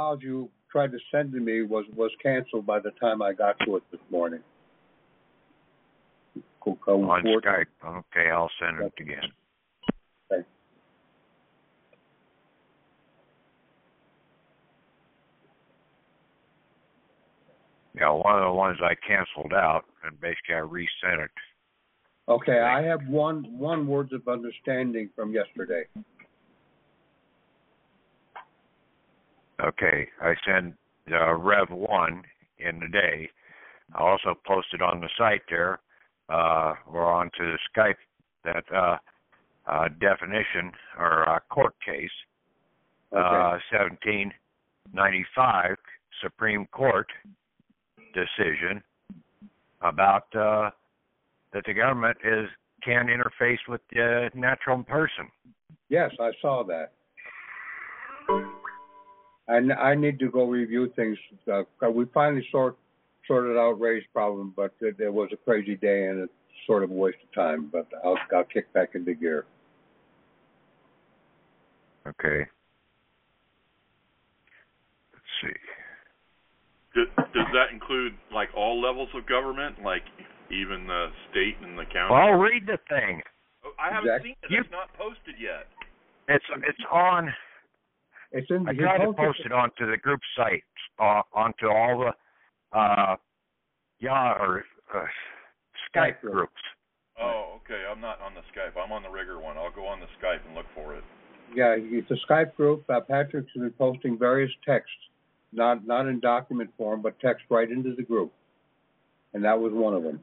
files you tried to send to me was, was canceled by the time I got to it this morning. Cool, go On forward. Skype. Okay, I'll send it again. Okay. Yeah, one of the ones I canceled out, and basically I resent it. Okay, I have one, one words of understanding from yesterday. Okay, I sent uh, Rev one in the day. I also posted on the site there, uh, or onto the Skype that uh, uh, definition or uh, court case, Okay. uh, 1795 Supreme Court decision about uh, that the government is can interface with the natural person. Yes, I saw that. I, n- I need to go review things. Uh, we finally sort sorted out Ray's problem, but it, it was a crazy day and it's sort of a waste of time. But I'll I'll kick back into gear. Okay. Let's see. Does, does that include like all levels of government, like even the state and the county? Well, I'll read the thing. Oh, I haven't Exact- seen it. You- It's not posted yet. It's it's on. It's in. I he tried to posted- post it onto the group site, uh, onto all the uh, yeah or uh, Skype Skype groups. Oh, okay. I'm not on the Skype. I'm on the rigger one. I'll go on the Skype and look for it. Yeah, it's a Skype group. Uh, Patrick's been posting various texts, not not in document form, but text right into the group, and that was one of them.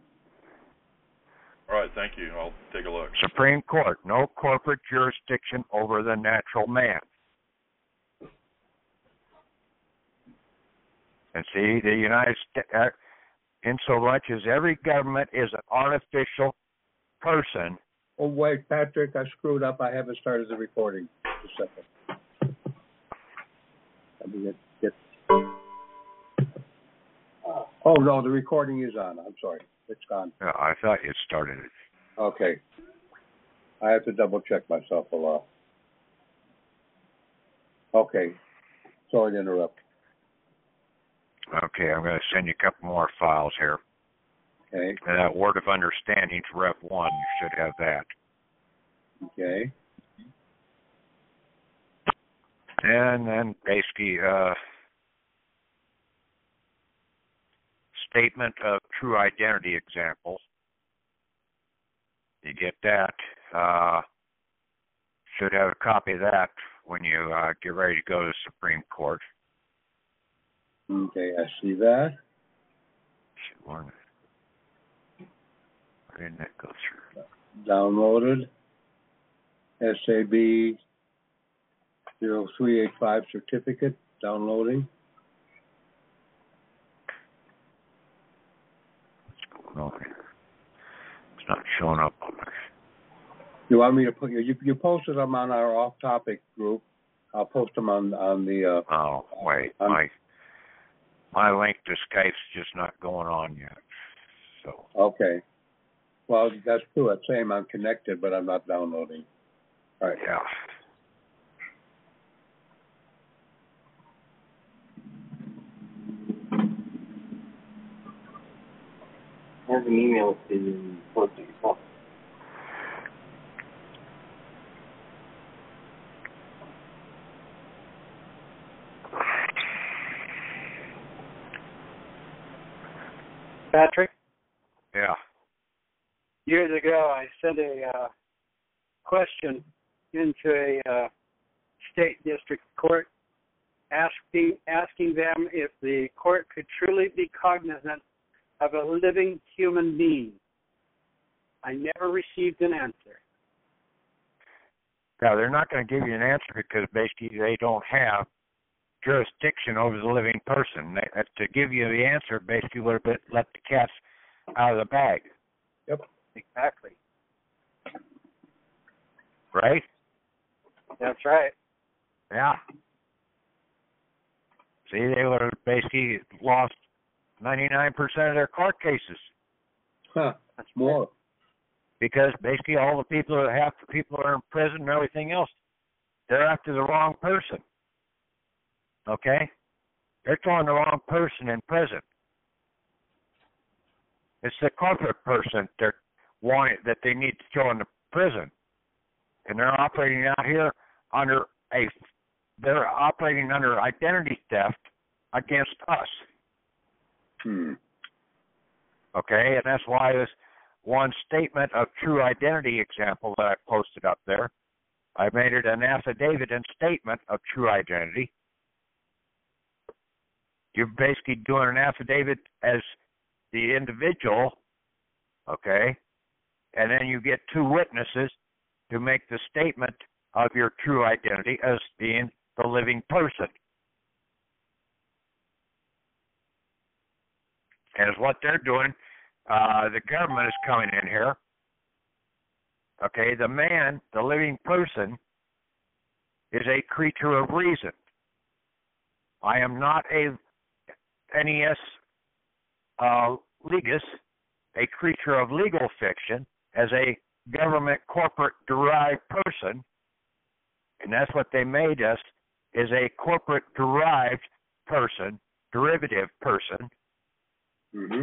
All right, thank you. I'll take a look. Supreme Court, no corporate jurisdiction over the natural man. And see, the United States, uh, in so much as every government is an artificial person, Oh wait, Patrick, I screwed up. I haven't started the recording. Just a second. Let me get, get. Oh no, the recording is on. I'm sorry, it's gone. uh, I thought you started it. Okay. I have to double check myself a lot. Okay. Sorry to interrupt. Okay, I'm going to send you a couple more files here. Okay. And that word of understanding to Rev 1, you should have that. Okay. And then basically, uh, statement of true identity examples. You get that. Uh, should have a copy of that when you uh, get ready to go to the Supreme Court. Okay, I see that. Shit, Where didn't that go through? Downloaded. SAV 0385 certificate downloading. What's going on here? It's not showing up on there. You want me to put you? You posted them on our off-topic group. I'll post them on on the. Uh, Oh, wait. Um, my my link to Skype's just not going on yet. So okay. Well, that's true. I'm saying I'm connected, but I'm not downloading. All right. yeah. I have an email to you posted before. Patrick, Yeah. years ago I sent a uh, question into a uh, state district court asking asking them if the court could truly be cognizant of a living human being. I never received an answer. Now they're not going to give you an answer because basically they don't have jurisdiction over the living person. They, uh, to give you the answer, basically would have let the cats out of the bag, Yep. Exactly. right? That's right. Yeah. See, they would have basically lost 99% of their court cases Huh. That's More. because basically all the people, half the people that are in prison and everything else, they're after the wrong person. Okay? They're throwing the wrong person in prison. It's the corporate person they're wanting that they need to throw in the prison, and they're operating out here under a they're operating under identity theft against us. Hmm. Okay, and that's why this one statement of true identity example that I posted up there, I made it an affidavit and statement of true identity. You're basically doing an affidavit as the individual, okay, and then you get two witnesses to make the statement of your true identity as being the living person. And it's what they're doing. Uh, the government is coming in here. Okay, the man, the living person, is a creature of reason. I am not a ens uh, legis, a creature of legal fiction, as a government corporate derived person, and that's what they made us is a corporate derived person, derivative person. Mm-hmm.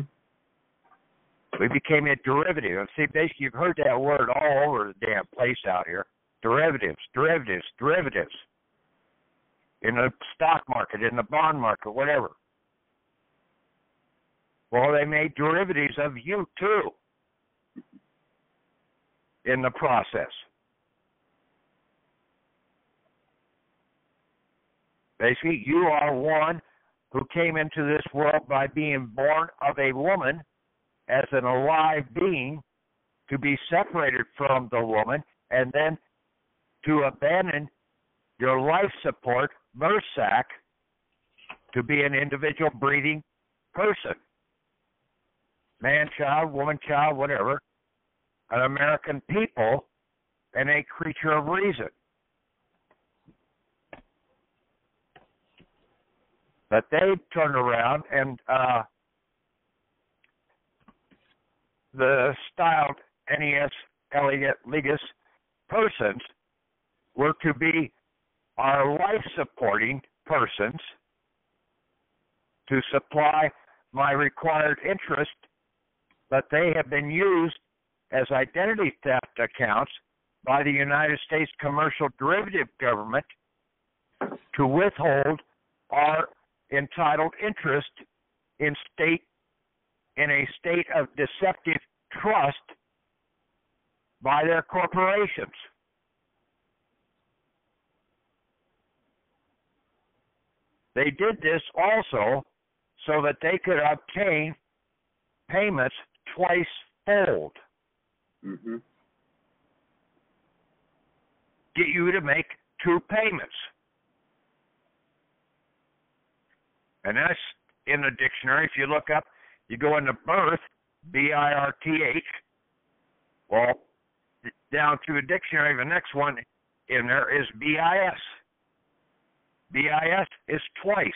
We became a derivative. See, basically, you've heard that word all over the damn place out here. Derivatives, derivatives, derivatives. In the stock market, in the bond market, whatever. Well, they made derivatives of you too in the process. Basically, you are one who came into this world by being born of a woman as an alive being to be separated from the woman and then to abandon your life support, MRSAC, to be an individual breathing person. Man child, woman child, whatever. An American people and a creature of reason. But they turned around and uh, the styled Ens Legis persons were to be our life supporting persons to supply my required interest, but they have been used as identity theft accounts by the United States commercial derivative government to withhold our entitled interest in state in a state of deceptive trust by their corporations. They did this also so that they could obtain payments twice fold. Mm-hmm. Get you to make two payments. And that's in the dictionary. If you look up, you go into birth, B I R T H. Well, down through the dictionary, the next one in there is B I S. B I S is twice.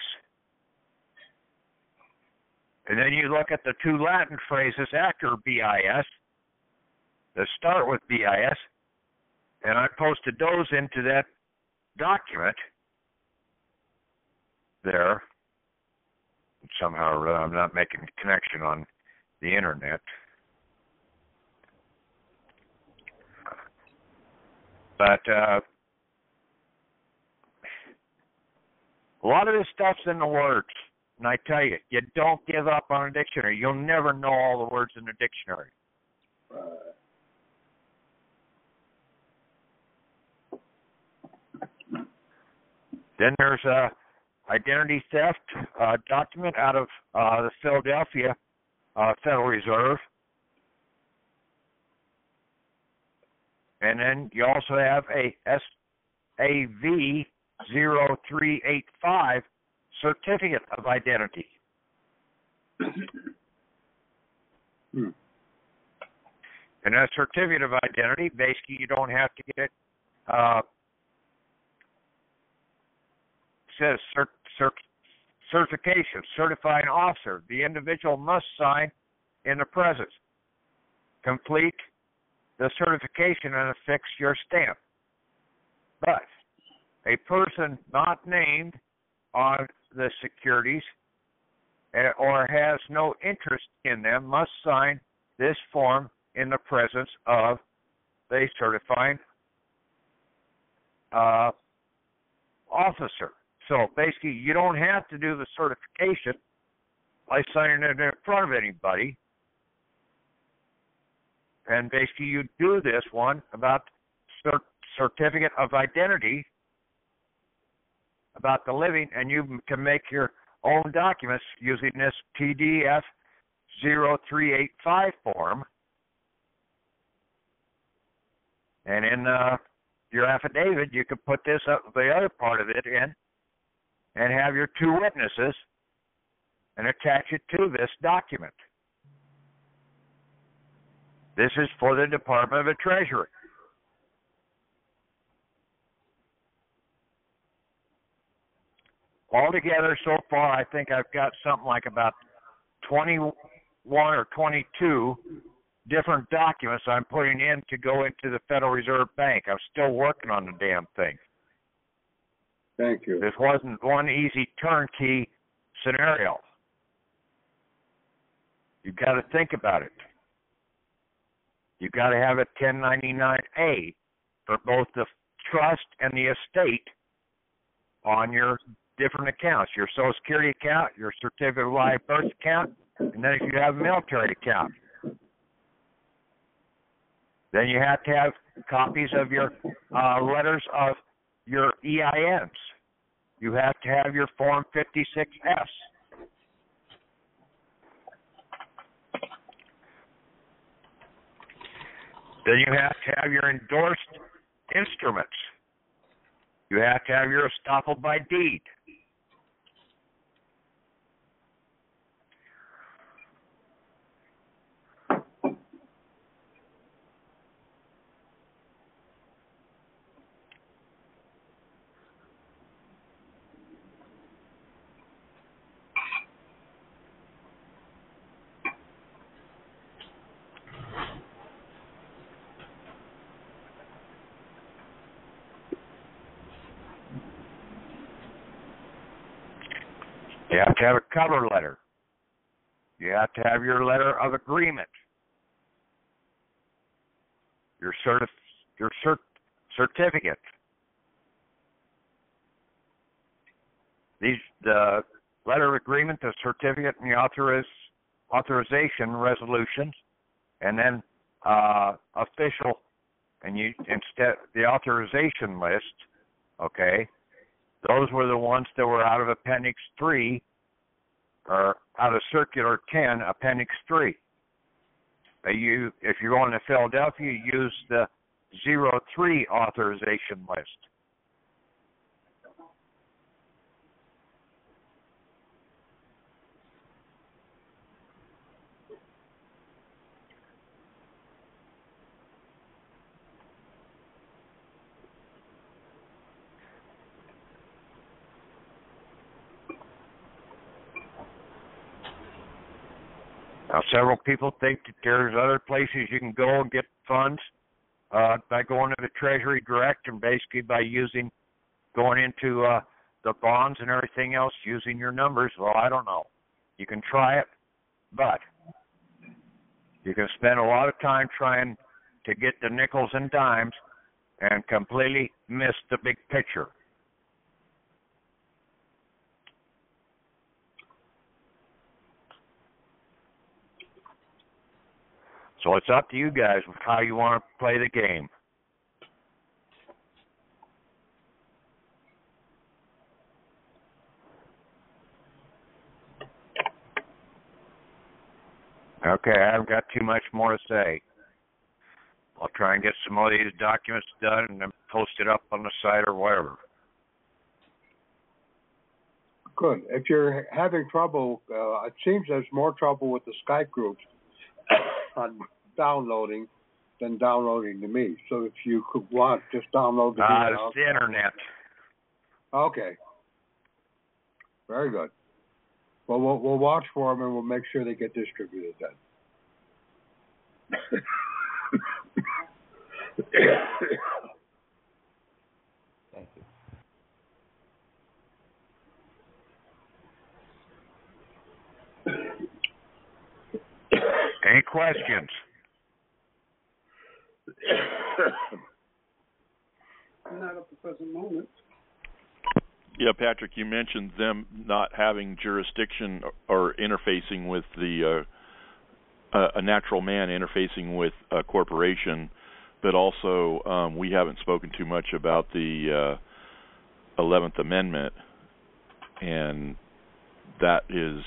And then you look at the two Latin phrases after BIS that start with BIS, and I posted those into that document there. Somehow or other, I'm not making a connection on the internet. But uh, a lot of this stuff's in the words. And I tell you, you don't give up on a dictionary. You'll never know all the words in the dictionary. Then there's a identity theft uh, document out of uh, the Philadelphia uh, Federal Reserve. And then you also have a SAV 0385 certificate of identity. hmm. And that certificate of identity, basically, you don't have to get it. Uh, says cert, cert, certification, certifying officer. The individual must sign in the presence. Complete the certification and affix your stamp. But a person not named on the securities eh, or has no interest in them must sign this form in the presence of the certifying uh, officer. So basically, you don't have to do the certification by signing it in front of anybody. And basically, you do this one about cert- certificate of identity about the living, and you can make your own documents using this PDF 0385 form. And in uh, your affidavit, you can put this up, the other part of it in, and have your two witnesses, and attach it to this document. This is for the Department of the Treasury. Altogether, so far, I think I've got something like about 21 or 22 different documents I'm putting in to go into the Federal Reserve Bank. I'm still working on the damn thing. Thank you. This wasn't one easy turnkey scenario. You've got to think about it. You've got to have a 1099A for both the trust and the estate on your different accounts your Social Security account, your Certificate of Life Birth account, and then if you have a military account. Then you have to have copies of your uh, letters of your EINs. You have to have your Form 56S. Then you have to have your endorsed instruments. You have to have your estoppel by deed. You have to have a cover letter. You have to have your letter of agreement. Your certif- your cert- certificate. These the letter of agreement, the certificate, and the authoriz- authorization resolutions, and then uh, official, and you instead the authorization list. Okay, those were the ones that were out of Appendix 3, or out of Circular 10, Appendix 3. They you, if you're going to Philadelphia, use the 03 authorization list. Now, several people think that there's other places you can go and get funds uh, by going to the Treasury direct and basically by using going into uh, the bonds and everything else using your numbers. Well, I don't know. You can try it, but you can spend a lot of time trying to get the nickels and dimes and completely miss the big picture. So it's up to you guys with how you want to play the game. Okay, I haven't got too much more to say. I'll try and get some of these documents done and then post it up on the site or whatever. Good. If you're having trouble, uh, it seems there's more trouble with the Skype groups on downloading than downloading to me. So if you could want, just download the Uh, email. it's the internet. Okay. Very good. Well, we'll we'll watch for them and we'll make sure they get distributed then. Thank you. Any questions? Not at the present moment. Yeah, Patrick, you mentioned them not having jurisdiction or interfacing with the uh, a natural man interfacing with a corporation, but also um, we haven't spoken too much about the uh, Eleventh Amendment, and that is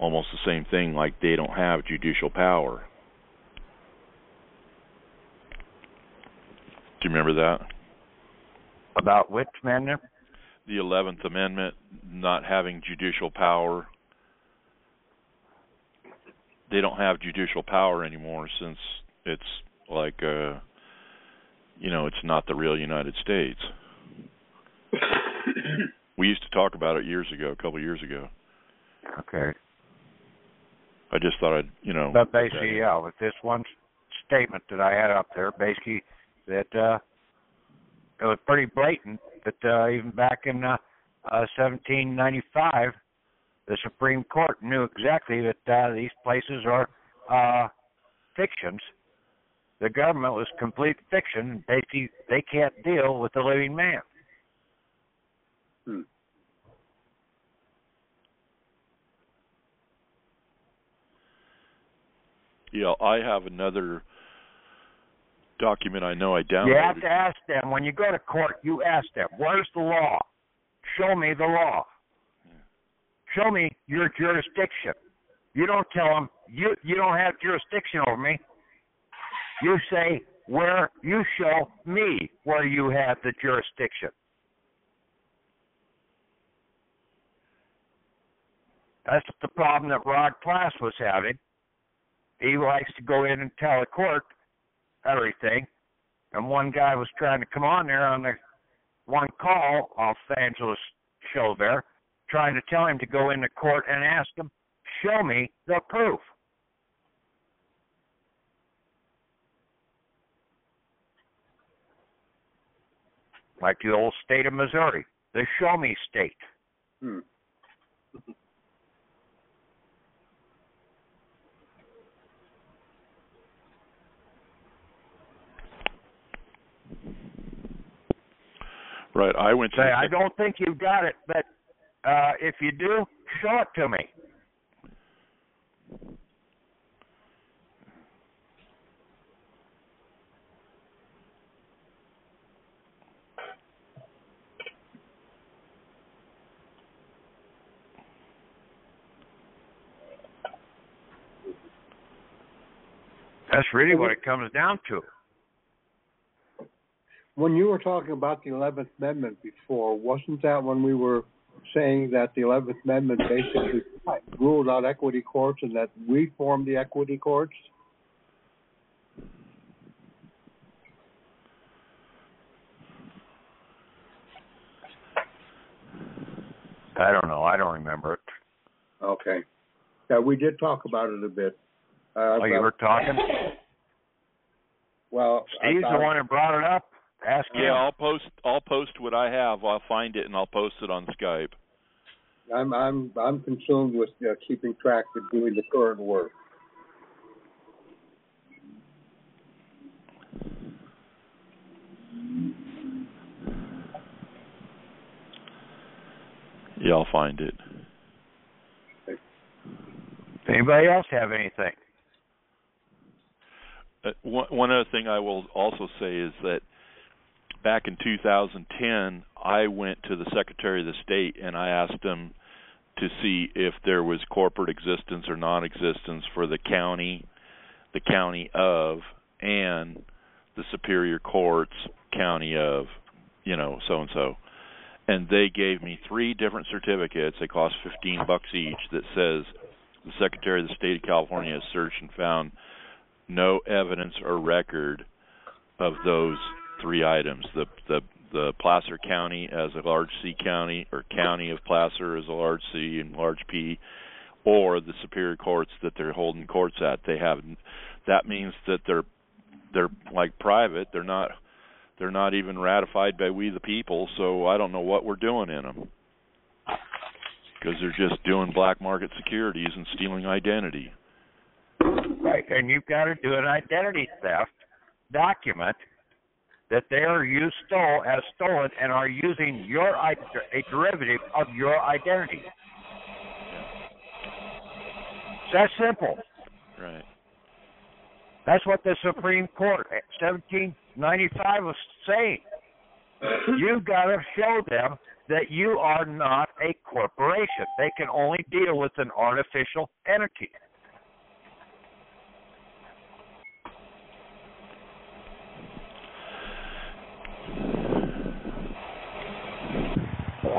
almost the same thing. Like they don't have judicial power. Do you remember that? About which amendment? the Eleventh Amendment not having judicial power. They don't have judicial power anymore since it's like uh you know, it's not the real United States. we used to talk about it years ago, a couple of years ago. Okay. I just thought I'd, you know, But basically, yeah, with this one statement that I had up there, basically that uh it was pretty blatant that uh, even back in uh, uh 1795, the Supreme Court knew exactly that uh, these places are uh fictions. The government was complete fiction. Basically, they can't deal with the living man. Hmm. Yeah, I have another document I know I downloaded. You have to ask them when you go to court. You ask them, "Where's the law? Show me the law. Show me your jurisdiction." You don't tell them you you don't have jurisdiction over me. You say where you show me where you have the jurisdiction. That's the problem that Rod Class was having. He likes to go in and tell the court everything. And one guy was trying to come on there on the one call the Angeles show there, trying to tell him to go into court and ask him, show me the proof. Like the old state of Missouri, the show me state. Hmm. Right, I went to Say, the I don't think you've got it, but uh, if you do, show it to me. That's really what it comes down to. When you were talking about the Eleventh Amendment before, wasn't that when we were saying that the Eleventh Amendment basically ruled out equity courts and that we formed the equity courts? I don't know. I don't remember it. Okay. Yeah, we did talk about it a bit. Uh, Oh, you were talking? well, Steve's the one who brought it up. Ask him. Yeah, I'll post I'll post what I have. I'll find it and I'll post it on Skype. I'm I'm I'm consumed with uh, keeping track of doing the current work. Yeah, I'll find it. Anybody else have anything? Uh, one, one other thing I will also say is that back in 2010, I went to the Secretary of the State and I asked him to see if there was corporate existence or non-existence for the county, the county of, and the Superior Courts, county of, you know, so and so. And they gave me three different certificates. They cost 15 bucks each. That says the Secretary of the State of California has searched and found no evidence or record of those three items. The the the Placer County as a large C county or county of Placer as a large C and large P or the superior courts that they're holding courts at. They have that means that they're they're like private. They're not they're not even ratified by we the people, so I don't know what we're doing in them. Because they're just doing black market securities and stealing identity. right, and you've got to do an identity theft document that they are used stole as stolen and are using your a derivative of your identity. It's that simple. Right. That's what the Supreme Court, 1795, was saying. You've got to show them that you are not a corporation. They can only deal with an artificial entity.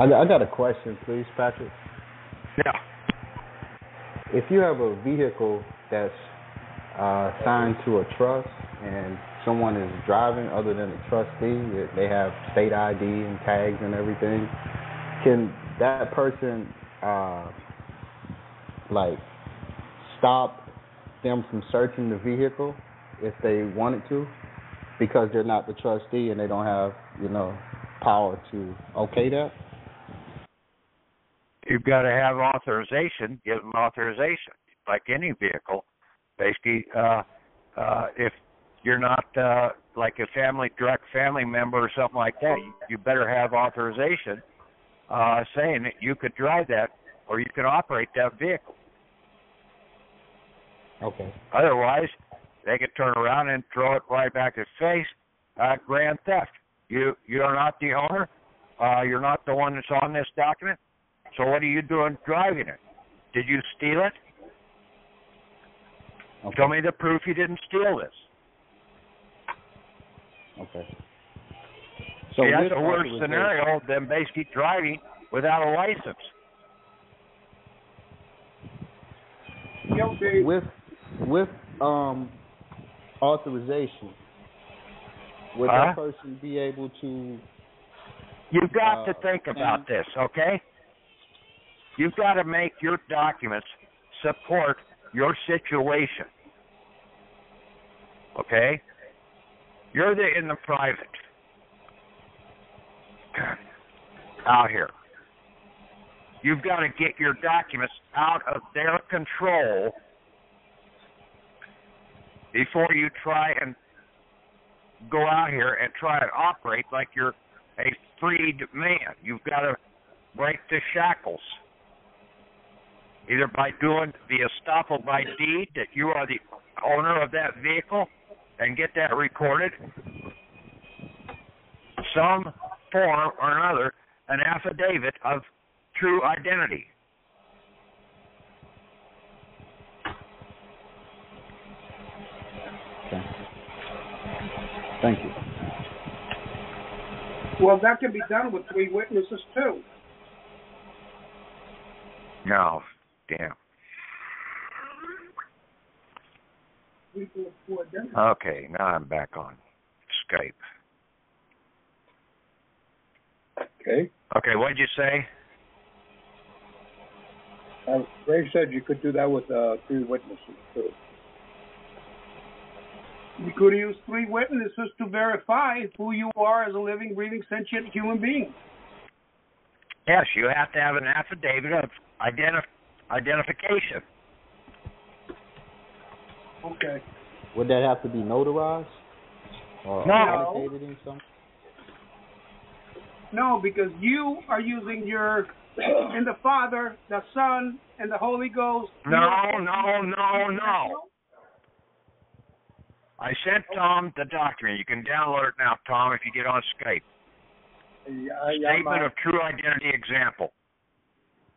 I, I got a question, please, Patrick. Yeah. If you have a vehicle that's uh, signed to a trust and someone is driving other than a trustee, they have state ID and tags and everything, can that person uh, like stop them from searching the vehicle if they wanted to because they're not the trustee and they don't have, you know, power to okay that? You've got to have authorization, give them authorization, like any vehicle. Basically, uh, uh, if you're not uh, like a family direct family member or something like that, you, you better have authorization uh, saying that you could drive that or you can operate that vehicle. Okay. Otherwise, they could turn around and throw it right back in his face. Uh, grand theft. You you are not the owner. Uh, you're not the one that's on this document. So what are you doing driving it? Did you steal it? Okay. Show me the proof you didn't steal this. Okay. See, that's a worse scenario than basically driving without a license. With with um authorization, would Huh? that person be able to? You've got to Uh, think about this, okay? You've got to make your documents support your situation. Okay? You're the in the private out here. You've got to get your documents out of their control before you try and go out here and try and operate like you're a freed man. You've got to break the shackles. Either by doing the estoppel by deed that you are the owner of that vehicle and get that recorded, some form or another, an affidavit of true identity. Okay. Thank you. well, that can be done with three witnesses too. No, damn. Three for for identity. Okay, now I'm back on Skype. Okay. Okay, what'd you say? Uh, Ray said you could do that with uh, three witnesses too. You could use three witnesses to verify who you are as a living, breathing, sentient human being. Yes, you have to have an affidavit of identif- identification. Okay. Would that have to be notarized or No. authenticated in some? No, because you are using your and the Father, the Son, and the Holy Ghost. No, no, no, no. I sent Tom the document. You can download it now, Tom, if you get on Skype. Yeah, I, I'm, Statement of true identity example.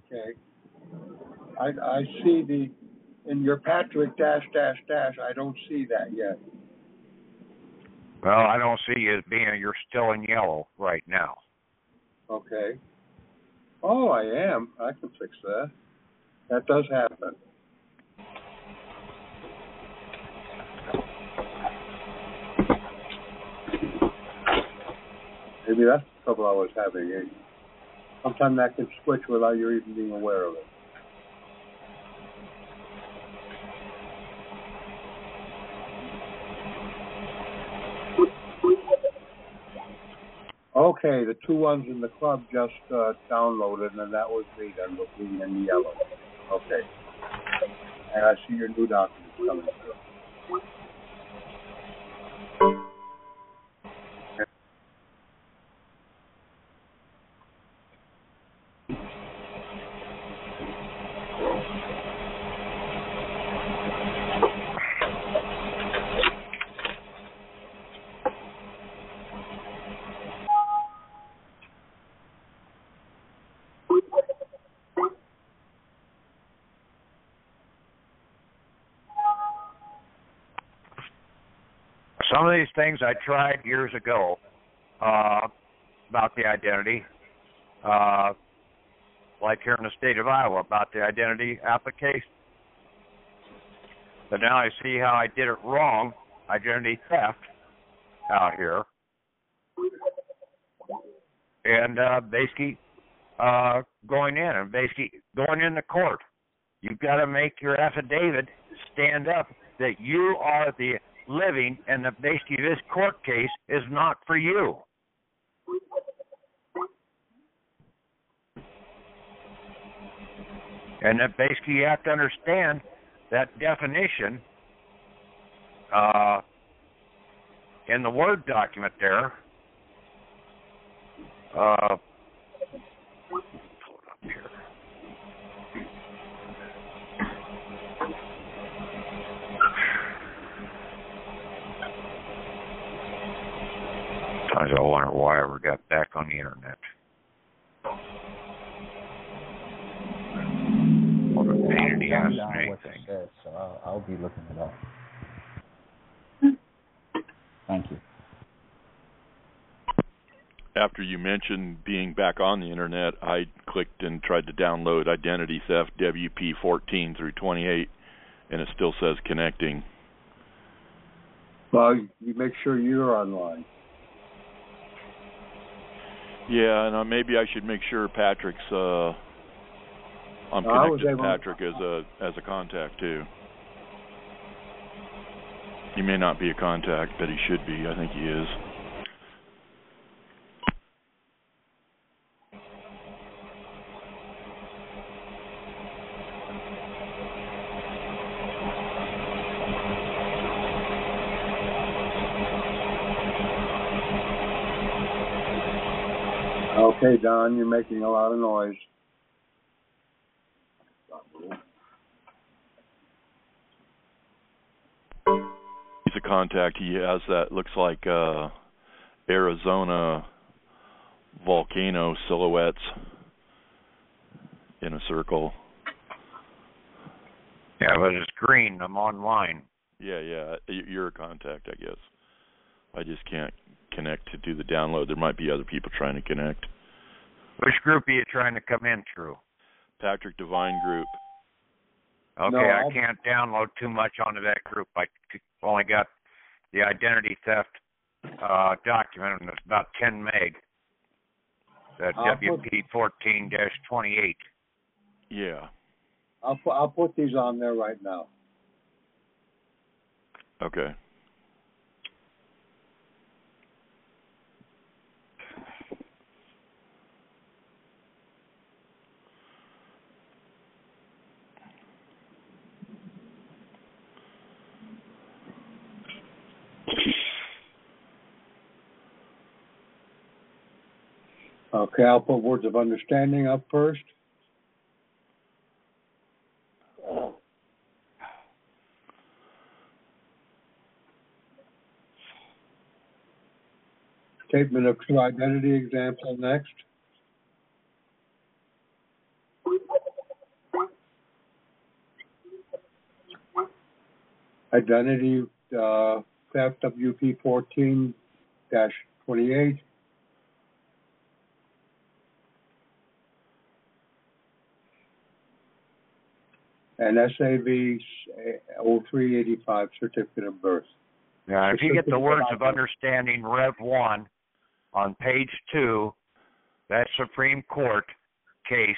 Okay. I I see the in your Patrick dash dash dash. I don't see that yet. Well, I don't see you as being. You're still in yellow right now. Okay. Oh, I am. I can fix that. That does happen. Maybe that's the trouble I was having. Sometimes that can switch without you even being aware of it. Okay, the two ones in the club just uh, downloaded, and that was me then, looking in yellow. Okay. And I see your new documents coming through. Some of these things I tried years ago uh, about the identity, uh, like here in the state of Iowa about the identity application. But now I see how I did it wrong, identity theft out here, and uh, basically uh, going in and basically going into court. You've got to make your affidavit stand up that you are the living and that basically this court case is not for you. And that basically you have to understand that definition uh, in the Word document there. Uh, pull it up here. Sometimes I wonder why I ever got back on the internet. What a pain in the ass and anything. said, so I'll, I'll be looking it up. Thank you. After you mentioned being back on the internet, I clicked and tried to download Identity Theft WP 14 through 28, and it still says connecting. Well, you make sure you're online. Yeah, and uh, maybe I should make sure Patrick's. Uh, I'm connected to Patrick as a as a contact too. He may not be a contact, but he should be. I think he is. Okay, Don, you're making a lot of noise. He's a contact. He has that looks like uh Arizona volcano silhouettes in a circle. Yeah, but it's green. I'm online. Yeah, yeah. You're a contact, I guess. I just can't connect to do the download. There might be other people trying to connect. Which group are you trying to come in through? Patrick Divine Group. Okay, No, I can't download too much onto that group. I only got the identity theft uh, document, and it's about 10 meg. That WP 14-28. Yeah. I'll put, I'll put these on there right now. Okay. Okay, I'll put words of understanding up first. Statement of true identity example next. Identity uh, theft 14 28. an SAV 0385 certificate of birth. Yeah, if you get the words of understanding, Rev 1, on page 2, that Supreme Court case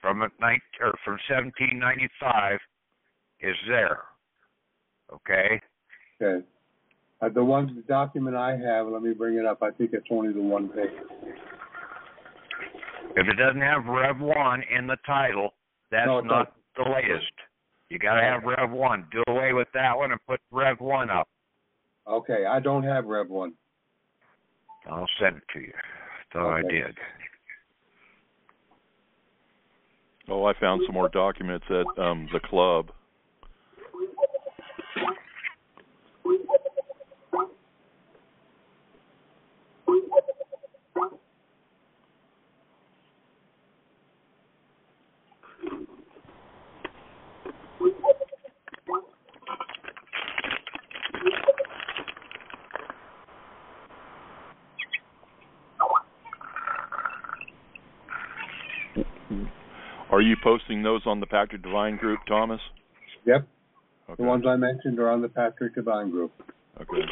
from, or from 1795 is there. Okay? Okay. Uh, the one the document I have, let me bring it up. I think it's only the one page. If it doesn't have Rev 1 in the title, that's no, not the latest. You got to have Rev 1. Do away with that one and put Rev 1 up. Okay, I don't have Rev one. I'll send it to you. Thought I did. Oh, I found some more documents at um the club. Are you posting those on the Patrick Divine group, Thomas? Yep, Okay. the ones I mentioned are on the Patrick Devine group. Okay.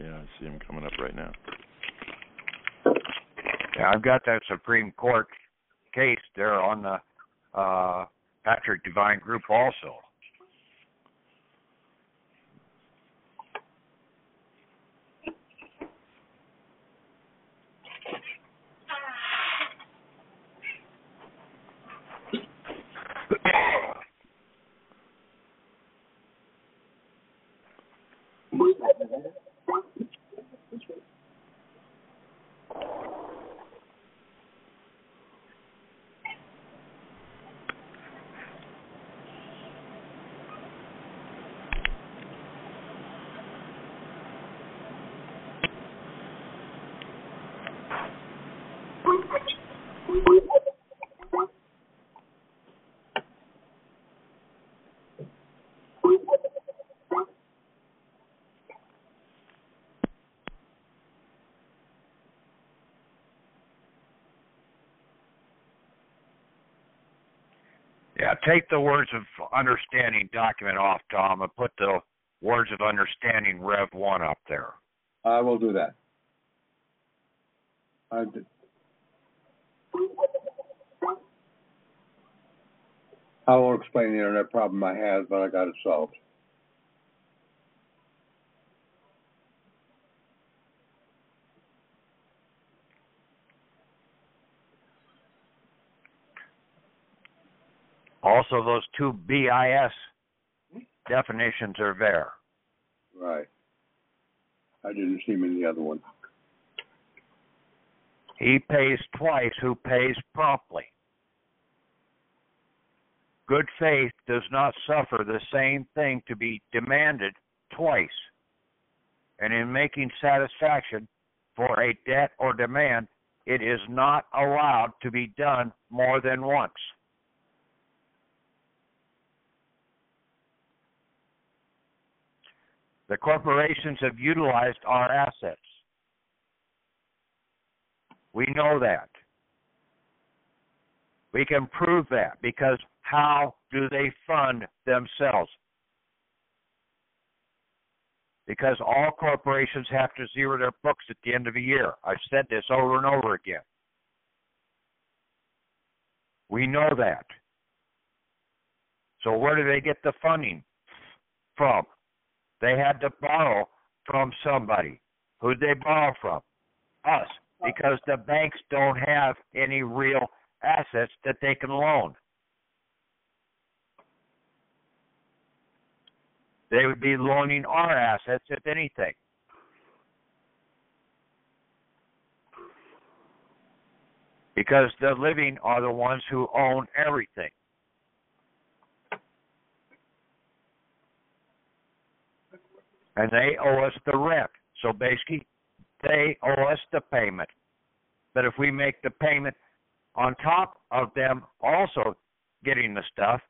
Yeah, I see them coming up right now. Yeah, I've got that Supreme Court case there on the uh, Patrick Divine group also. Yeah, take the words of understanding document off, Tom, and put the words of understanding Rev 1 up there. I will do that. I won't explain the internet problem I had, but I got it solved. Also, those two BIS definitions are there. Right. I didn't see him in the other one. He pays twice who pays promptly. Good faith does not suffer the same thing to be demanded twice. And in making satisfaction for a debt or demand, it is not allowed to be done more than once. The corporations have utilized our assets. We know that. We can prove that because how do they fund themselves? Because all corporations have to zero their books at the end of the year. I've said this over and over again. We know that. So where do they get the funding from? They had to borrow from somebody. Who'd they borrow from? Us. Because the banks don't have any real assets that they can loan. They would be loaning our assets, if anything. Because the living are the ones who own everything. And they owe us the rent. So basically, they owe us the payment. But if we make the payment on top of them also getting the stuff,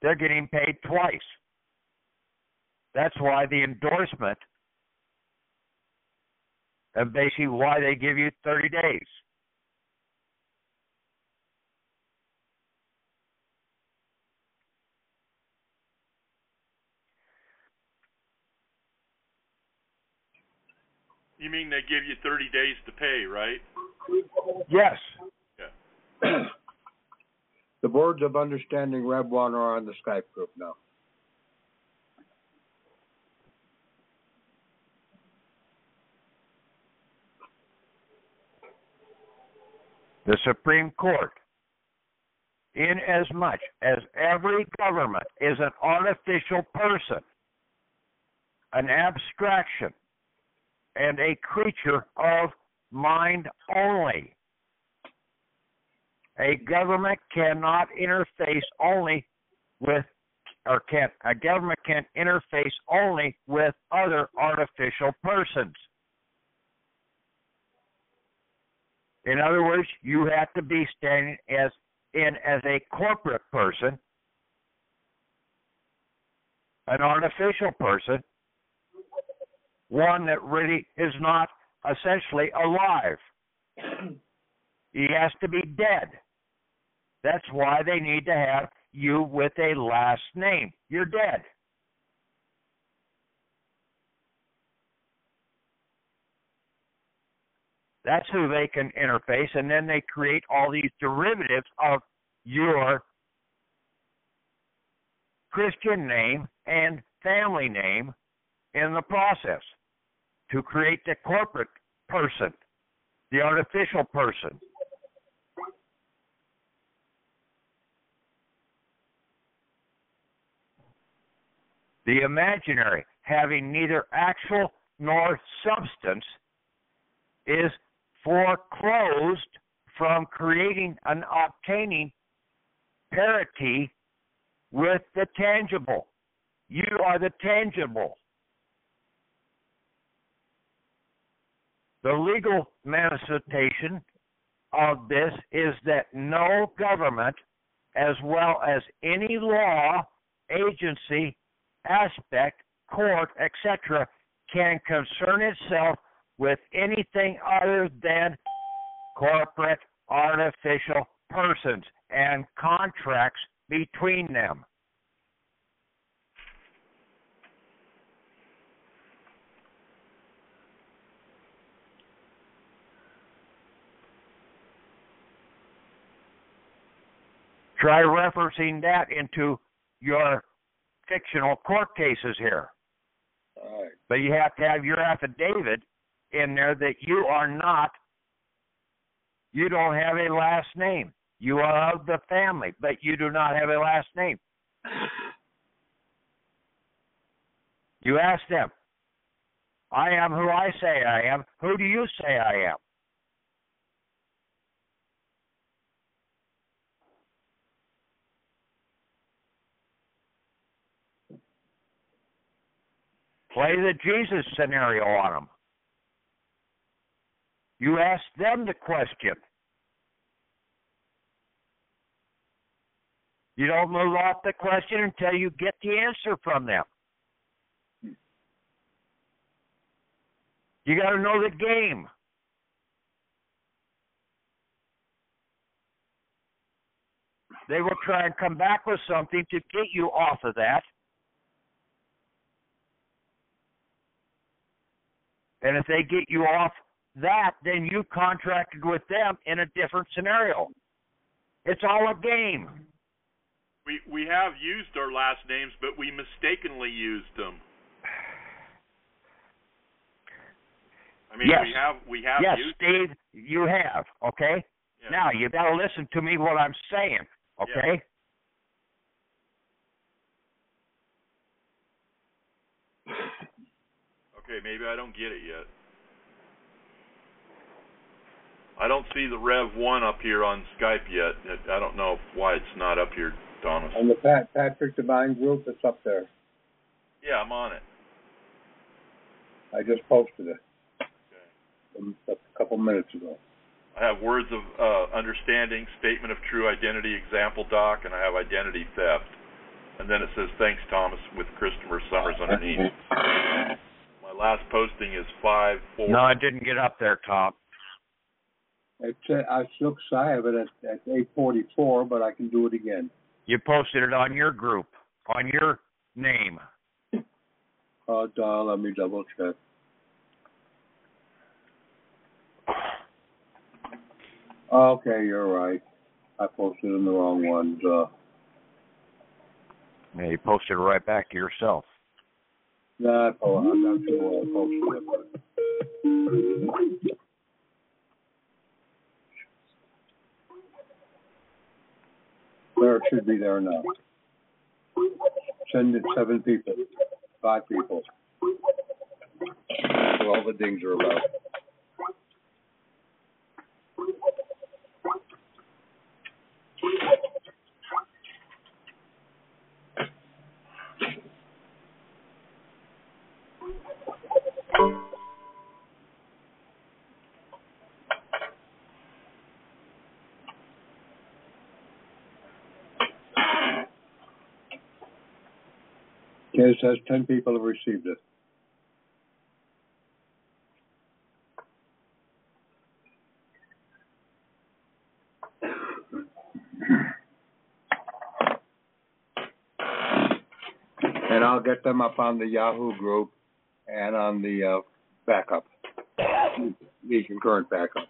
they're getting paid twice. That's why the endorsement and basically why they give you 30 days. You mean they give you 30 days to pay, right? Yes. The words of understanding Rev One are on the Skype group now. The Supreme Court, in as much as every government is an artificial person, an abstraction, and a creature of mind only. A government cannot interface only with, or can a government can interface only with other artificial persons. In other words, you have to be standing as in as a corporate person, an artificial person, one that really is not essentially alive. he has to be dead. That's why they need to have you with a last name. You're dead. That's who they can interface, and then they create all these derivatives of your Christian name and family name in the process to create the corporate person, the artificial person. The imaginary, having neither actual nor substance, is foreclosed from creating and obtaining parity with the tangible. You are the tangible. The legal manifestation of this is that no government, as well as any law, agency, aspect, court, etc., can concern itself with anything other than corporate artificial persons and contracts between them. Try referencing that into your fictional court cases here. Right. But you have to have your affidavit in there that you are not, you don't have a last name. You are of the family, but you do not have a last name. You ask them, I am who I say I am. Who do you say I am? Play the Jesus scenario on them. You ask them the question. You don't move off the question until you get the answer from them. You got to know the game. They will try and come back with something to get you off of that. And if they get you off that, then you contracted with them in a different scenario. It's all a game. We we have used our last names, but we mistakenly used them. I mean, Yes. we have we have yes, used. Steve, you have. Okay. Now you got to listen to me what I'm saying. Okay. Okay, maybe I don't get it yet. I don't see the Rev One up here on Skype yet. I don't know why it's not up here, Thomas. On the Pat, Patrick Divine group, it's up there. Yeah, I'm on it. I just posted it Okay. um, a couple minutes ago. I have words of uh, understanding, statement of true identity, example doc, and I have identity theft. And then it says thanks Thomas with Christopher Summers underneath. My last posting is five four. No, I didn't get up there, Tom. It's, uh, I looks, I of it at, at eight forty-four, but I can do it again. You posted it on your group, on your name. Uh, Don, let me double check. Okay, you're right. I posted in the wrong one. Uh, Yeah, you posted it right back to yourself. Nah, oh, I'm not sure I posted it. But... There it should be there now. Send it seven people, five people. That's what all the dings are about. Okay, it says 10 people have received it. And I'll get them up on the Yahoo group and on the uh, backup, the concurrent backup.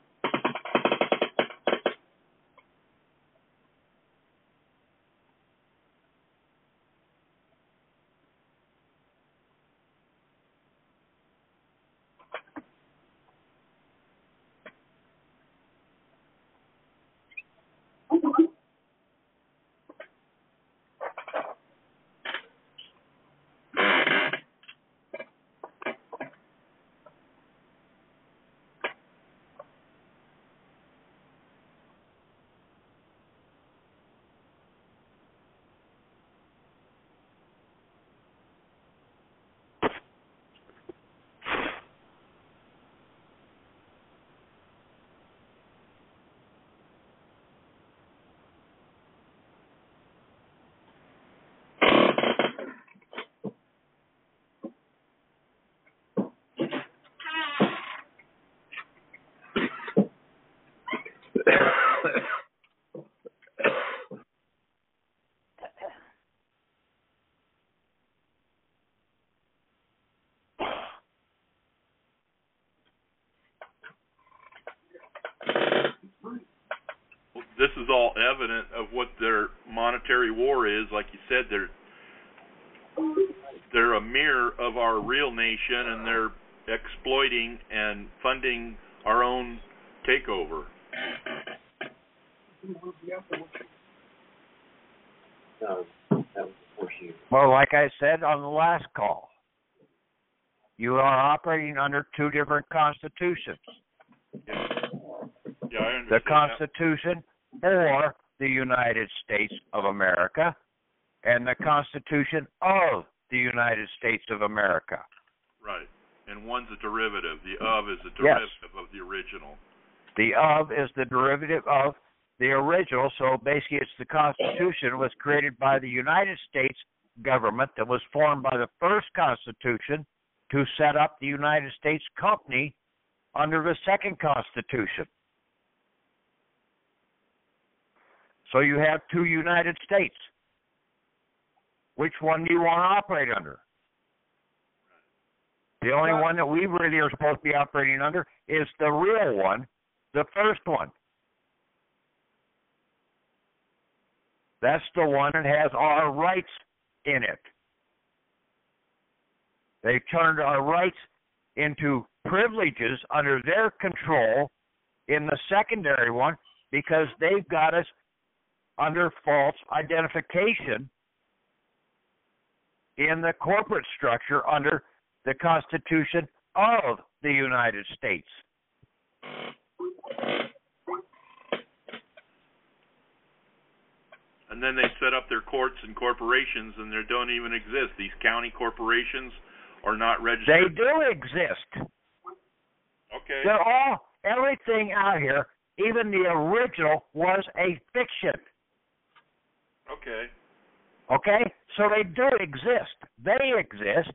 This is all evident of what their monetary war is. Like you said, they're they're a mirror of our real nation, and they're exploiting and funding our own takeover. Well, like I said on the last call, you are operating under two different constitutions. Yeah, I understand. The. Constitution for the United States of America and the Constitution of the United States of America. Right. And one's a derivative. The of is a Yes. derivative of the original. The of is the derivative of the original, so basically it's the Constitution was created by the United States government that was formed by the first Constitution to set up the United States company under the second Constitution. So you have two United States. Which one do you want to operate under? The only one that we really are supposed to be operating under is the real one, the first one. That's the one that has our rights in it. They've turned our rights into privileges under their control in the secondary one because they've got us under false identification in the corporate structure under the Constitution of the United States. And then they set up their courts and corporations, and they don't even exist. These county corporations are not registered. They do exist. Okay. They're all everything out here, even the original was a fiction. Okay. Okay? So they do exist. They exist.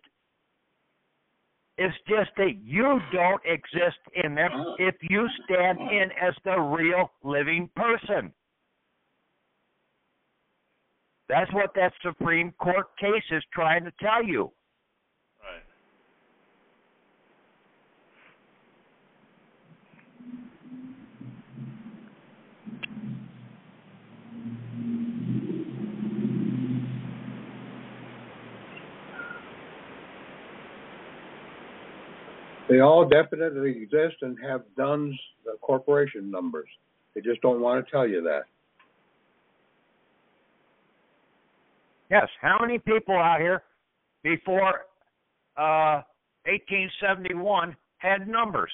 It's just that you don't exist in them uh-huh. if you stand uh-huh. in as the real living person. That's what that Supreme Court case is trying to tell you. They all definitely exist and have DUNS uh, corporation numbers. They just don't want to tell you that. Yes. How many people out here before uh, 1871 had numbers?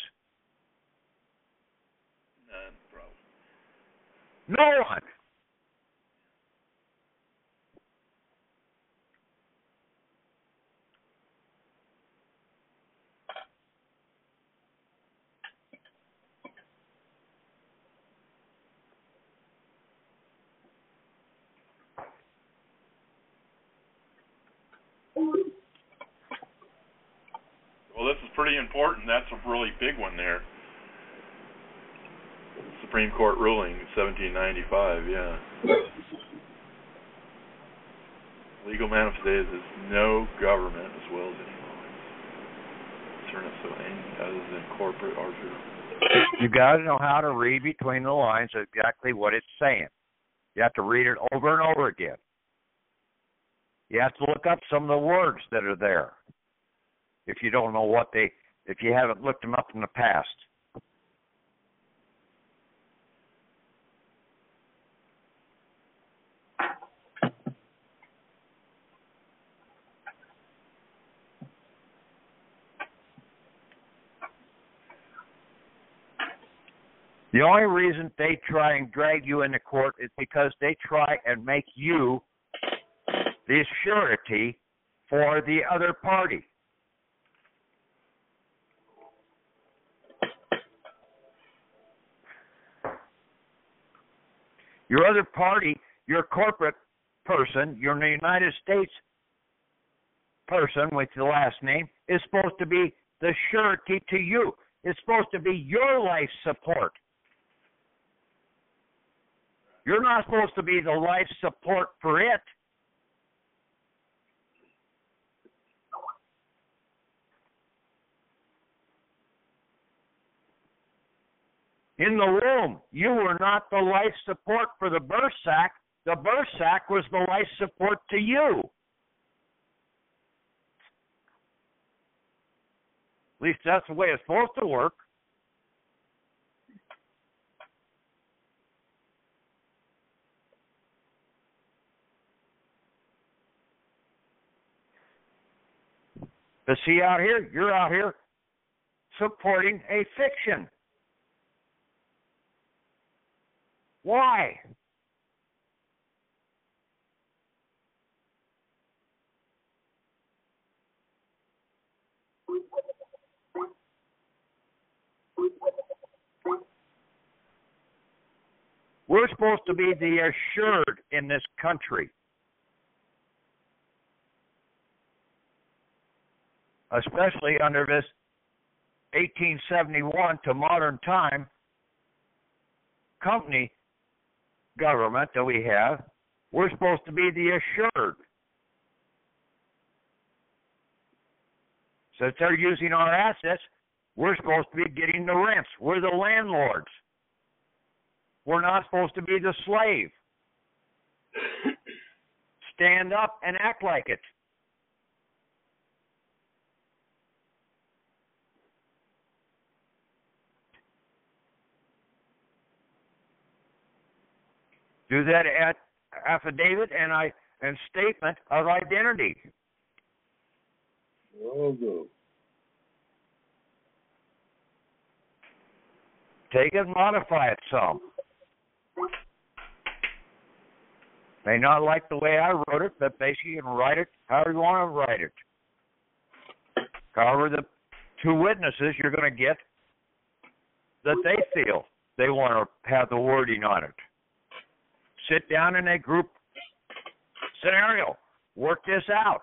None, probably. No one. Well, this is pretty important. That's a really big one there. Supreme Court ruling, 1795. Yeah. Legal manifestation is no government as well as any. Turn it so other than corporate or You got to know how to read between the lines exactly what it's saying. You have to read it over and over again. You have to look up some of the words that are there. If you don't know what they, if you haven't looked them up in the past. The only reason they try and drag you into court is because they try and make you the surety for the other party. Your other party, your corporate person, your United States person with the last name, is supposed to be the surety to you. It's supposed to be your life support. You're not supposed to be the life support for it. In the womb, you were not the life support for the birth sac. The birth sac was the life support to you. At least that's the way it's supposed to work. But see out here, you're out here supporting a fiction. Why? We're supposed to be the assured in this country. Especially under this 1871 to modern time company government that we have, we're supposed to be the assured. Since they're using our assets, we're supposed to be getting the rents. We're the landlords. We're not supposed to be the slave. Stand up and act like it. Do that at affidavit and I and statement of identity. Good. Take it, modify it some. May not like the way I wrote it, but basically you can write it however you want to write it. However, the two witnesses you're going to get that they feel they want to have the wording on it sit down in a group scenario, work this out.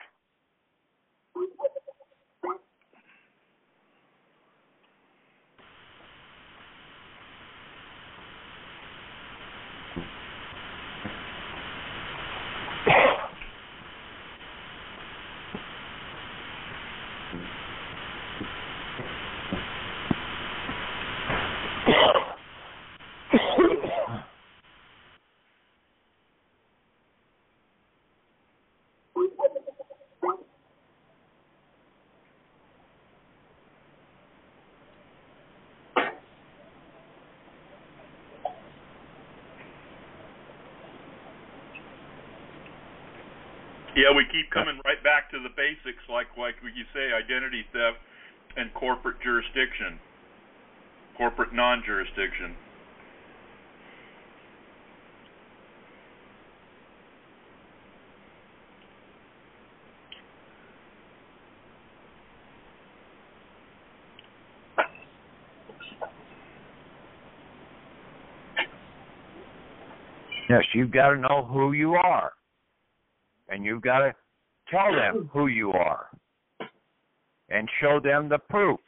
Yeah, we keep coming right back to the basics, like like you say, identity theft and corporate jurisdiction, corporate non-jurisdiction. Yes, you've got to know who you are and you've got to tell them who you are and show them the proof.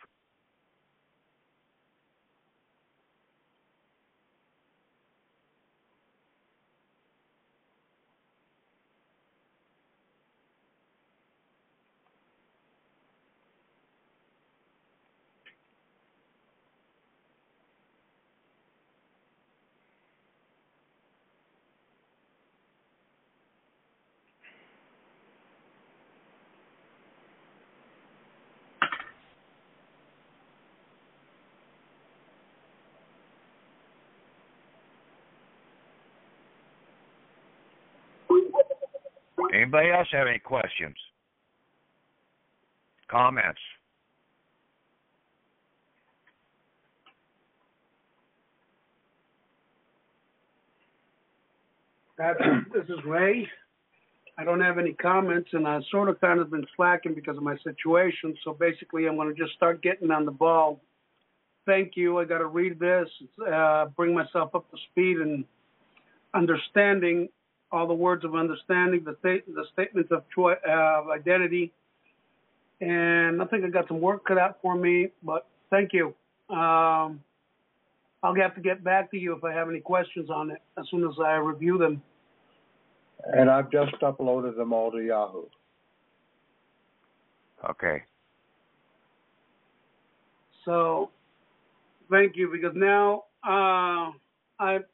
Anybody else have any questions? Comments? This is Ray. I don't have any comments, and I've sort of kind of been slacking because of my situation. So basically, I'm going to just start getting on the ball. Thank you. I got to read this, uh, bring myself up to speed, and understanding all the words of understanding, the state, the statements of choi- uh, identity, and I think I got some work cut out for me. But thank you. Um, I'll have to get back to you if I have any questions on it as soon as I review them. And I've just uploaded them all to Yahoo. Okay. So, thank you because now uh, I've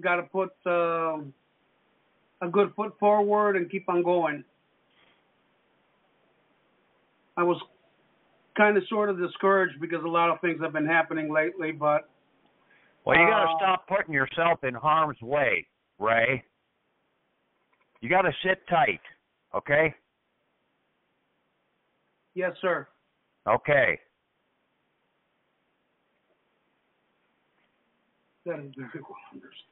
got to put um a good foot forward and keep on going. I was kind of sort of discouraged because a lot of things have been happening lately, but Well, you got to Uh, stop putting yourself in harm's way, Ray. You got to sit tight, okay? yes, sir. Okay. That is very well understood.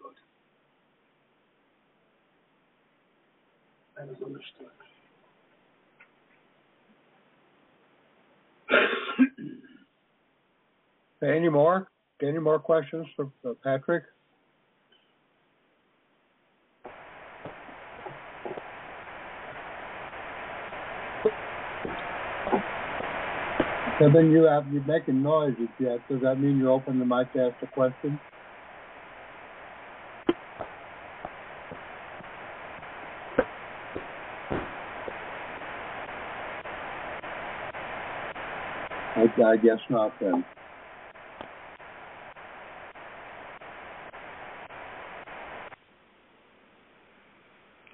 Understood. Any more? Any more questions for, for Patrick? Kevin, you have, you're making noises yet. Does that mean you're open the mic to ask a question? I, I guess not then.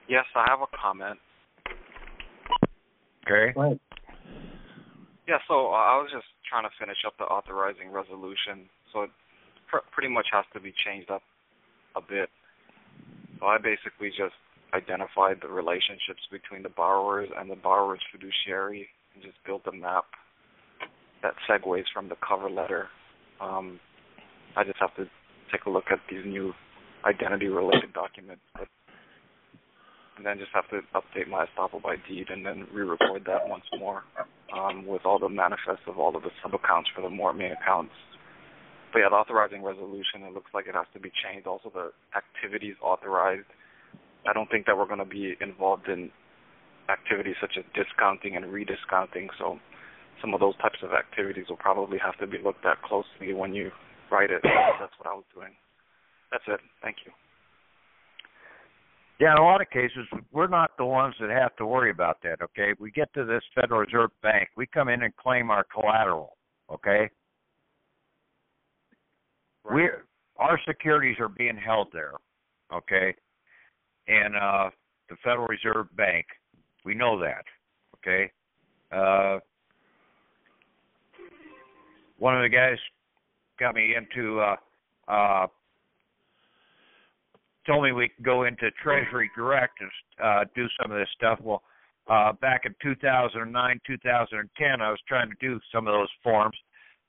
Yes, I have a comment. Okay. Go. Yeah, so uh, I was just trying to finish up the authorizing resolution. So it pr- pretty much has to be changed up a bit. So I basically just identified the relationships between the borrowers and the borrower's fiduciary and just built a map that segues from the cover letter. Um, I just have to take a look at these new identity related documents, but and then just have to update my estoppel by deed and then re-record that once more um, with all the manifests of all of the sub-accounts for the more main accounts. But yeah, the authorizing resolution, it looks like it has to be changed. Also, the activities authorized. I don't think that we're going to be involved in activities such as discounting and rediscounting. So some of those types of activities will probably have to be looked at closely when you write it. That's what I was doing. That's it. Thank you. Yeah, in a lot of cases, we're not the ones that have to worry about that, okay? We get to this Federal Reserve Bank, we come in and claim our collateral, okay? We're our securities are being held there, okay? And uh the Federal Reserve Bank, we know that, okay? Uh one of the guys got me into uh uh told me we could go into Treasury Direct and uh, do some of this stuff. Well, uh, back in 2009, 2010, I was trying to do some of those forms,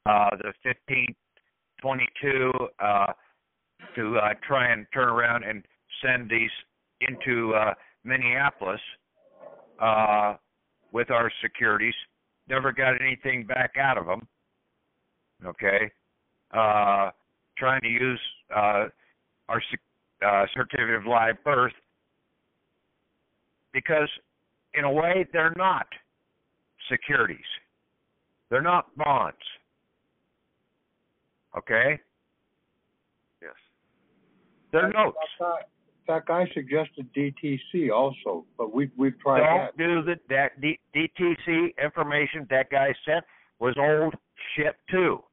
uh, the 1522, uh, to uh, try and turn around and send these into uh, Minneapolis uh, with our securities. Never got anything back out of them. Okay, uh, trying to use uh, our sec- uh, certificate of live birth because, in a way, they're not securities. They're not bonds. Okay? Yes. They're notes. In fact, I suggested DTC also, but we've we've tried that. Don't do the that D, DTC information that guy sent was old shit too.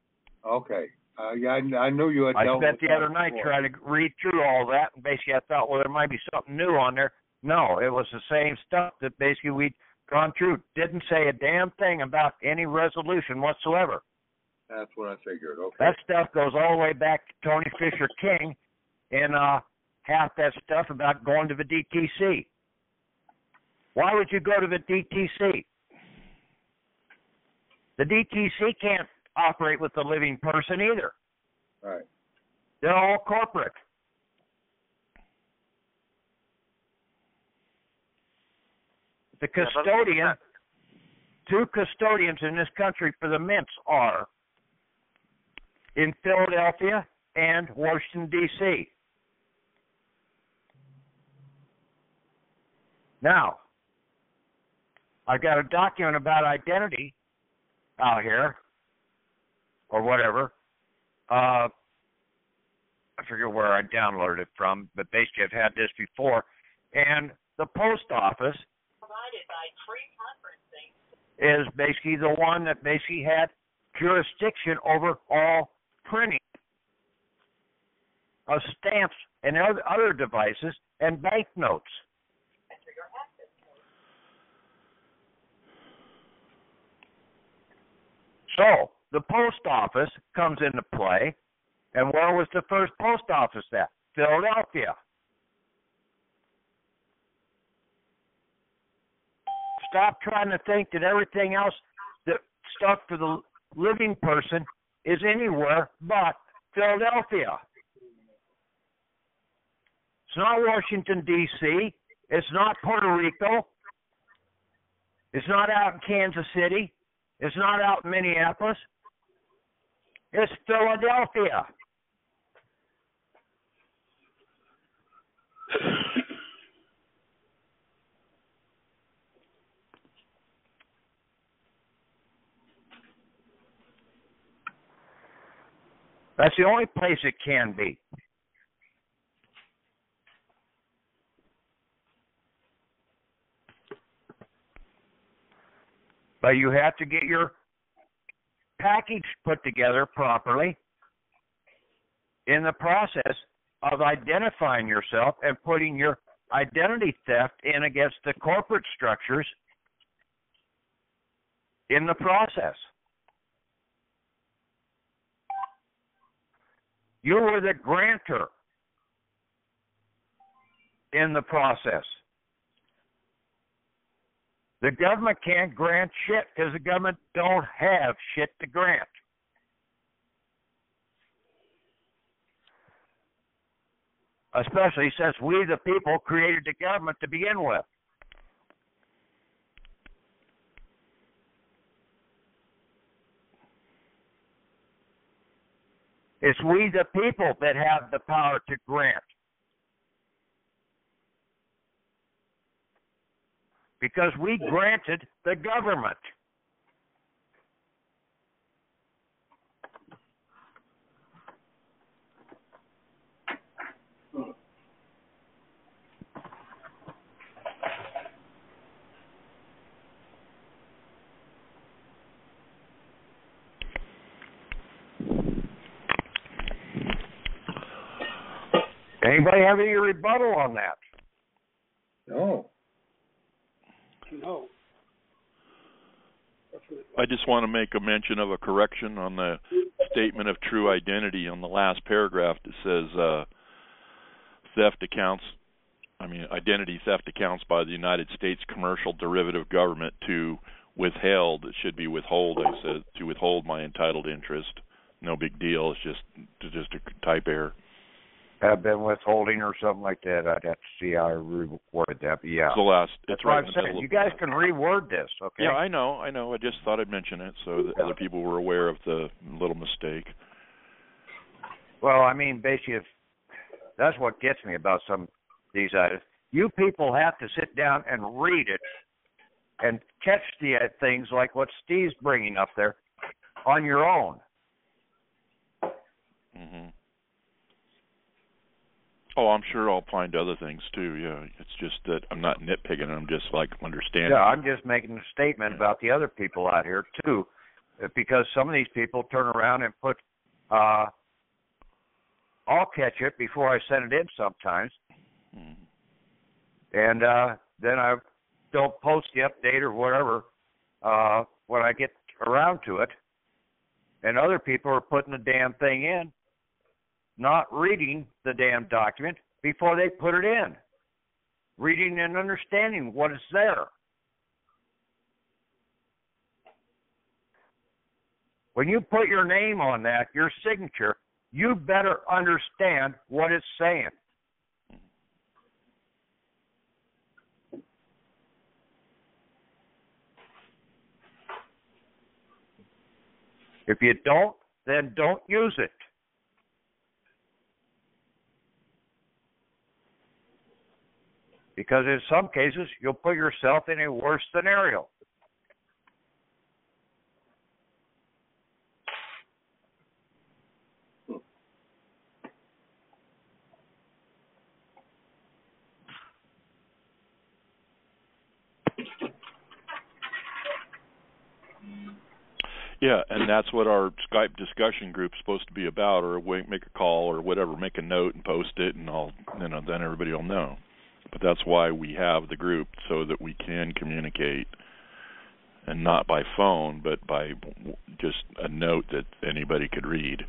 Okay. Uh, yeah, I, I knew you had I spent the other night before. trying to read through all that, and basically I thought, well, there might be something new on there. No, it was the same stuff that basically we'd gone through. Didn't say a damn thing about any resolution whatsoever. That's what I figured. Okay. That stuff goes all the way back to Tony Fisher King, and uh, half that stuff about going to the DTC. Why would you go to the DTC? The DTC can't operate with the living person either. Right. They're all corporate. The custodian, two custodians in this country for the mints are in Philadelphia and Washington, D.C. Now, I've got a document about identity out here, or whatever. Uh, I forget where I downloaded it from, but basically I've had this before. And the post office is basically the one that basically had jurisdiction over all printing of stamps and other other devices and banknotes. So the post office comes into play, and where was the first post office at? Philadelphia. Stop trying to think that everything else, that stuff for the living person, is anywhere but Philadelphia. It's not Washington, D.C., it's not Puerto Rico, it's not out in Kansas City, it's not out in Minneapolis. It's Philadelphia. That's the only place it can be. But you have to get your package put together properly in the process of identifying yourself and putting your identity theft in against the corporate structures in the process. You were the grantor in the process. The government can't grant shit because the government don't have shit to grant. Especially since we, the people, created the government to begin with. It's we, the people, that have the power to grant. Because we granted the government. Anybody have any rebuttal on that? No. No. I just want to make a mention of a correction on the statement of true identity on the last paragraph that says uh, theft accounts I mean identity theft accounts by the United States commercial derivative government to withheld it should be withhold I said to withhold my entitled interest. No big deal. It's just just a type error Have been withholding or something like that. I'd have to see how I reworded that. But yeah, it's the last that's it's what right I'm in the saying. You guys can reword this, okay? Yeah, I know, I know. I just thought I'd mention it so that other people were aware of the little mistake. Well, I mean, basically, if, that's what gets me about some of these items. You people have to sit down and read it and catch the uh, things like what Steve's bringing up there on your own. hmm Oh, I'm sure I'll find other things too. Yeah, it's just that I'm not nitpicking. I'm just like understanding. Yeah, I'm just making a statement about the other people out here too, because some of these people turn around and put. uh I'll catch it before I send it in sometimes, Mhm. and uh then I don't post the update or whatever uh when I get around to it. And other people are putting the damn thing in, not reading the damn document before they put it in. reading and understanding what is there. When you put your name on that, your signature, you better understand what it's saying. If you don't, then don't use it. Because in some cases, you'll put yourself in a worse scenario. Yeah, and that's what our Skype discussion group's supposed to be about, or make a call or whatever, make a note and post it, and I'll, you know, then everybody will know. But that's why we have the group so that we can communicate, and not by phone, but by just a note that anybody could read.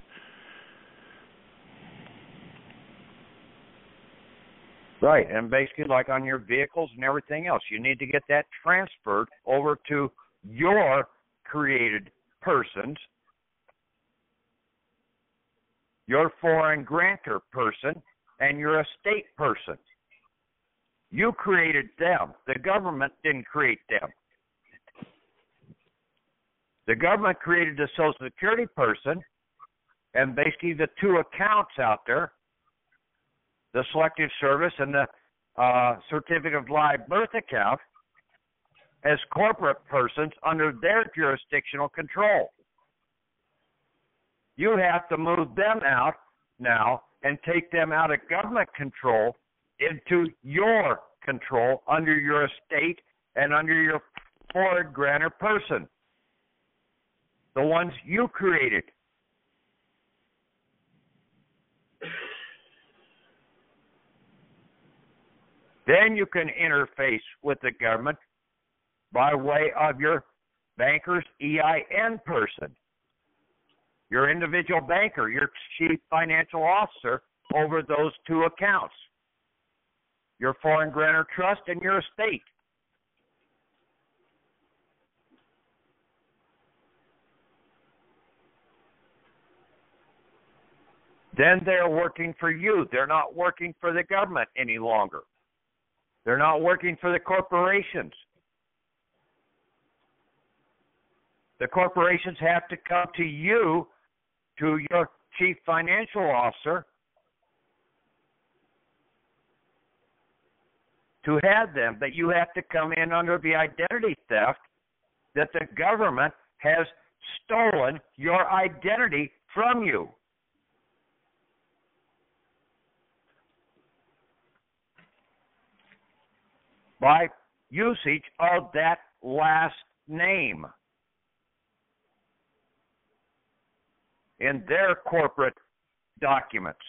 Right, and basically, like on your vehicles and everything else, you need to get that transferred over to your created persons, your foreign grantor person, and your estate person. You created them. The government didn't create them. The government created the Social Security person and basically the two accounts out there the Selective Service and the uh, Certificate of Live Birth account as corporate persons under their jurisdictional control. You have to move them out now and take them out of government control into your control under your estate and under your foreign grantor person. The ones you created. Then you can interface with the government by way of your banker's EIN person, your individual banker, your chief financial officer over those two accounts, your foreign grantor trust, and your estate. Then they're working for you. They're not working for the government any longer. They're not working for the corporations. The corporations have to come to you, to your chief financial officer, to have them, that you have to come in under the identity theft that the government has stolen your identity from you. By usage of that last name. in their corporate documents.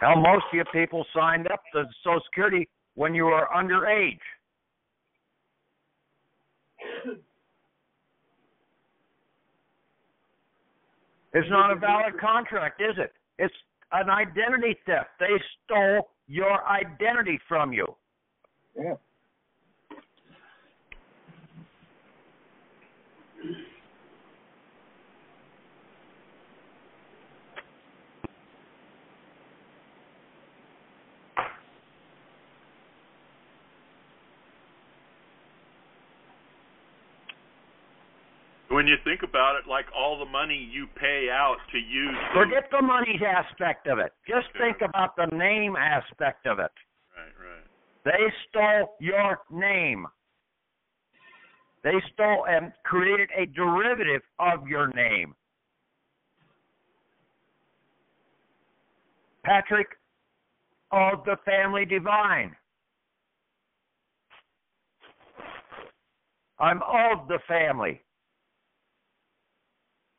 How most of you people signed up to Social Security when you were underage. It's not a valid contract, is it? It's an identity theft. They stole your identity from you. Yeah. When you think about it, like all the money you pay out to use. Forget the money aspect of it. Just Okay. think about the name aspect of it. Right, right. They stole your name. They stole and created a derivative of your name. Patrick of the family divine. I'm of the family.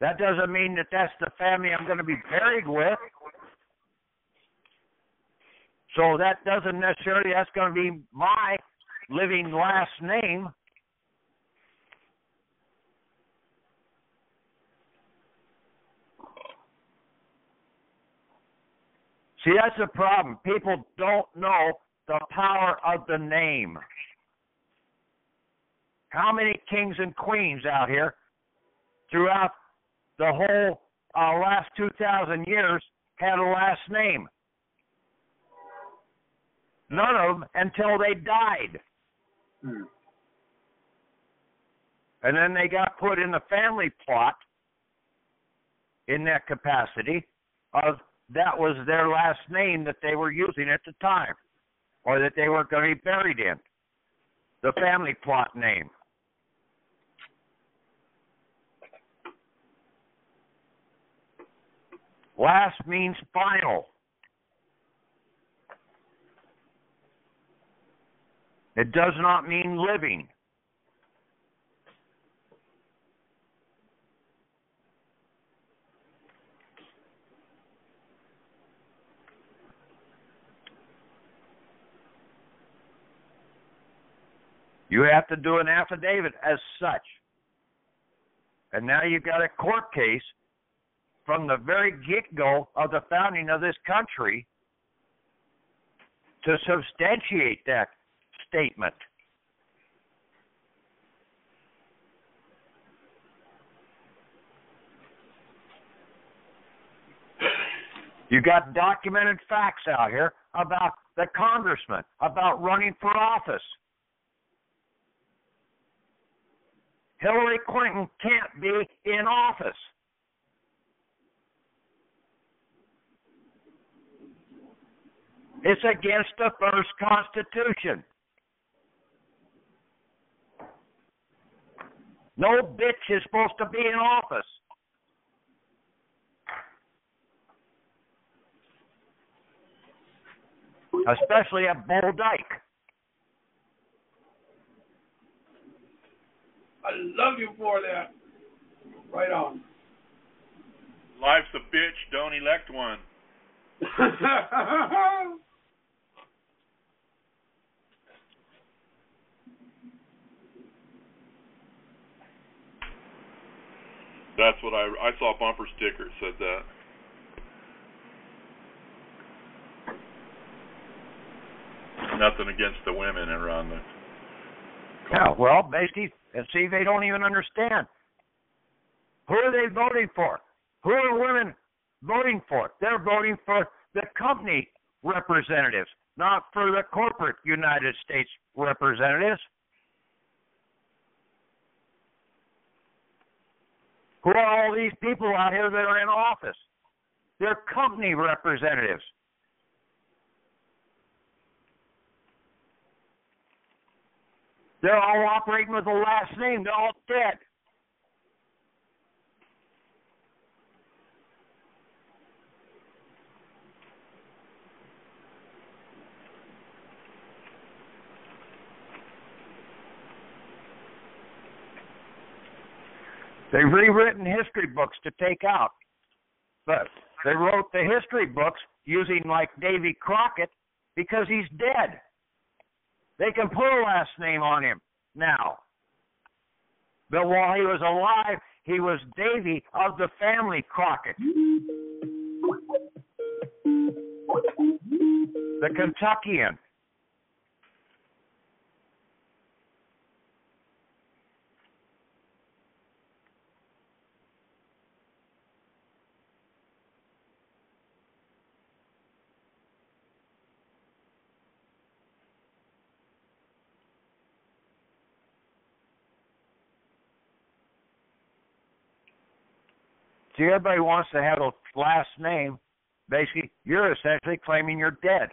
That doesn't mean that that's the family I'm going to be buried with. So that doesn't necessarily, that's going to be my living last name. See, that's the problem. People don't know the power of the name. How many kings and queens out here throughout the whole uh, last 2,000 years had a last name? None of them until they died. Hmm. And then they got put in the family plot in that capacity of that was their last name that they were using at the time or that they were going to be buried in. The family plot name. Last means final. It does not mean living. You have to do an affidavit as such. And now you've got a court case from the very get go of the founding of this country to substantiate that statement. You got documented facts out here about the congressman, about running for office. Hillary Clinton can't be in office. It's against the first Constitution. No bitch is supposed to be in office. Especially at Bull Dyke. I love you for that. Right on. Life's a bitch. Don't elect one. That's what I I saw a bumper sticker said that. Nothing against the women around the. Yeah, well, basically, and see, they don't even understand. Who are they voting for? Who are women voting for? They're voting for the company representatives, not for the corporate United States representatives. Who are all these people out here that are in office? They're company representatives. They're all operating with the last name. They're all dead. They've rewritten history books to take out. But they wrote the history books using like Davy Crockett because he's dead. They can put a last name on him now. But while he was alive, he was Davy of the family Crockett. The Kentuckian. See, everybody wants to have a last name. Basically, you're essentially claiming you're dead.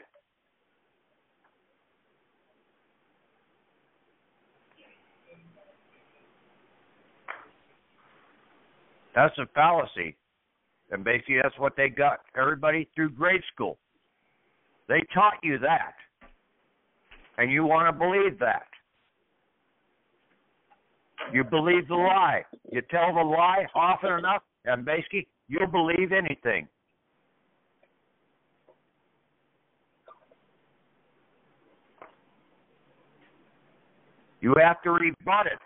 That's a fallacy. And basically, that's what they got everybody through grade school. They taught you that. And you want to believe that. You believe the lie. You tell the lie often enough, and basically you'll believe anything. You have to rebut it.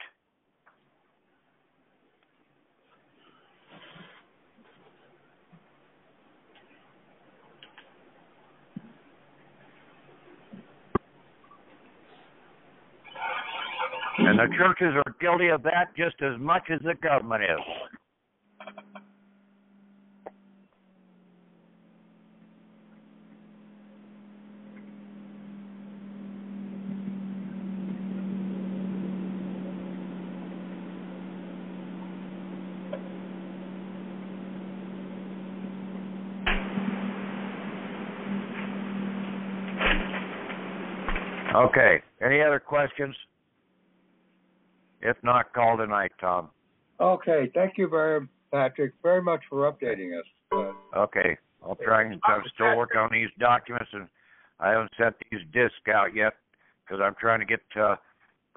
And the churches are guilty of that just as much as the government is. Okay. Any other questions? If not, call tonight, Tom. Okay, thank you very, Patrick, very much for updating us. Uh, Okay. I'll try and I'm still working on these documents and I haven't sent these discs out yet because I'm trying to get uh,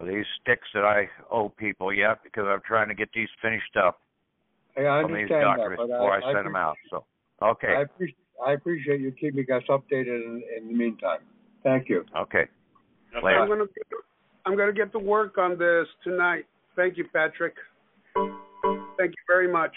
these sticks that I owe people yet because I'm trying to get these finished up Hey, I on these understand that, documents but before I, I, send them out. So, okay, I appreciate, I appreciate you keeping us updated in, in the meantime. Thank you. okay. I'm gonna, I'm gonna get to work on this tonight. Thank you, Patrick. Thank you very much.